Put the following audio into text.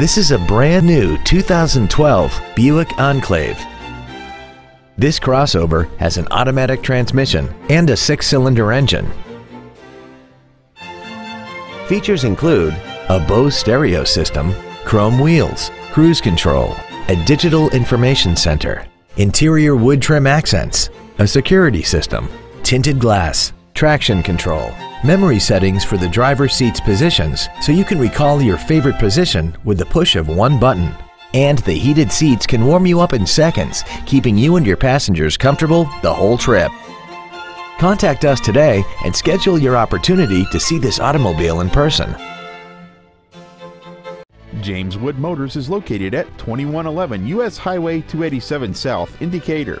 This is a brand new 2012 Buick Enclave. This crossover has an automatic transmission and a six-cylinder engine. Features include a Bose stereo system, chrome wheels, cruise control, a digital information center, interior wood trim accents, a security system, tinted glass, traction control, memory settings for the driver's seat's positions so you can recall your favorite position with the push of one button. And the heated seats can warm you up in seconds, keeping you and your passengers comfortable the whole trip. Contact us today and schedule your opportunity to see this automobile in person. James Wood Motors is located at 2111 US Highway 287 South in Decatur.